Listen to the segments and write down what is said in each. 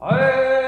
아이.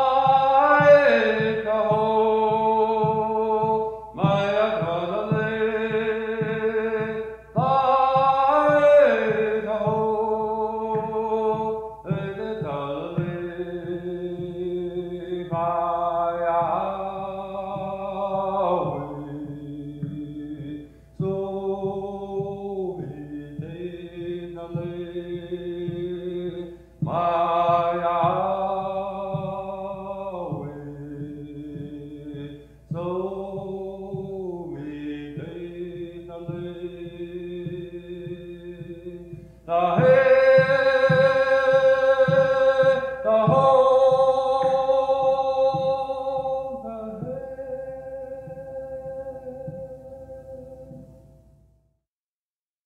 Hey.